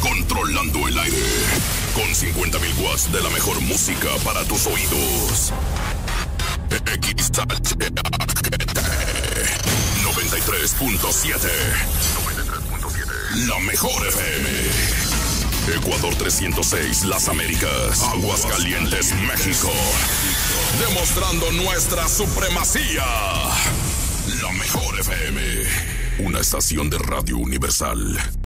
Controlando el aire. Con 50.000 watts de la mejor música para tus oídos. XHAT 93.7. La mejor FM. Ecuador 306, Las Américas. Aguascalientes, México. Demostrando nuestra supremacía. La mejor FM. Una estación de radio universal.